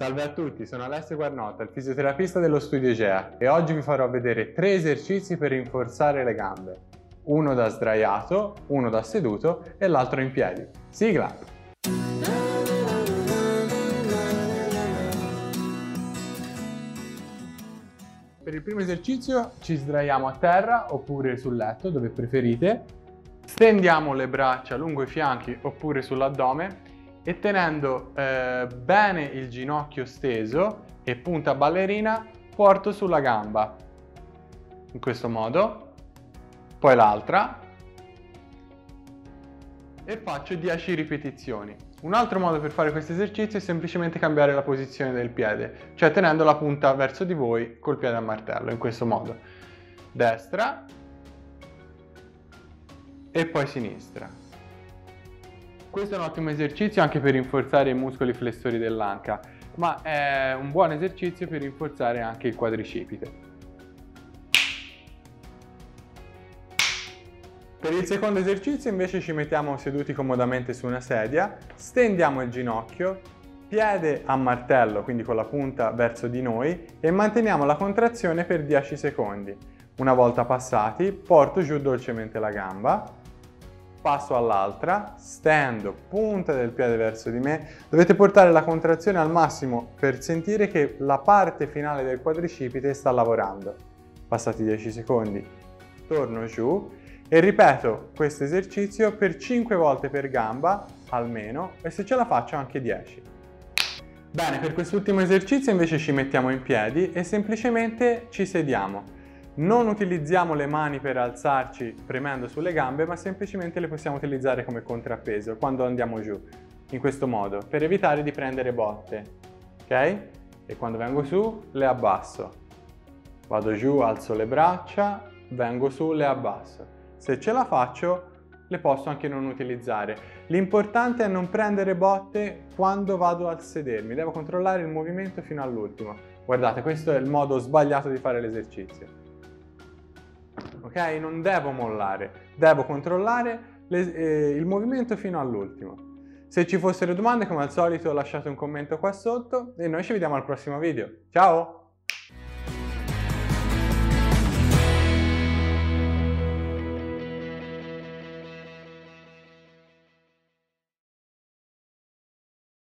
Salve a tutti, sono Alessio Guarnotta, il fisioterapista dello Studio Gea e oggi vi farò vedere tre esercizi per rinforzare le gambe. Uno da sdraiato, uno da seduto e l'altro in piedi. Sigla! Per il primo esercizio ci sdraiamo a terra oppure sul letto, dove preferite. Stendiamo le braccia lungo i fianchi oppure sull'addome e tenendo eh, bene il ginocchio steso e punta ballerina porto sulla gamba. In questo modo poi l'altra e faccio 10 ripetizioni. Un altro modo per fare questo esercizio è semplicemente cambiare la posizione del piede cioè tenendo la punta verso di voi col piede a martello in questo modo. Destra e poi sinistra questo è un ottimo esercizio anche per rinforzare i muscoli flessori dell'anca, ma è un buon esercizio per rinforzare anche il quadricipite. Per il secondo esercizio invece ci mettiamo seduti comodamente su una sedia, stendiamo il ginocchio, piede a martello, quindi con la punta verso di noi, e manteniamo la contrazione per 10 secondi. Una volta passati, porto giù dolcemente la gamba, passo all'altra, stendo, punta del piede verso di me. Dovete portare la contrazione al massimo per sentire che la parte finale del quadricipite sta lavorando. Passati 10 secondi, torno giù e ripeto questo esercizio per 5 volte per gamba almeno e se ce la faccio anche 10. Bene, per quest'ultimo esercizio invece ci mettiamo in piedi e semplicemente ci sediamo. Non utilizziamo le mani per alzarci premendo sulle gambe, ma semplicemente le possiamo utilizzare come contrappeso quando andiamo giù, in questo modo, per evitare di prendere botte, ok? E quando vengo su, le abbasso. Vado giù, alzo le braccia, vengo su, le abbasso. Se ce la faccio, le posso anche non utilizzare. L'importante è non prendere botte quando vado a sedermi, devo controllare il movimento fino all'ultimo. Guardate, questo è il modo sbagliato di fare l'esercizio ok? Non devo mollare, devo controllare le, eh, il movimento fino all'ultimo. Se ci fossero domande, come al solito, lasciate un commento qua sotto e noi ci vediamo al prossimo video. Ciao!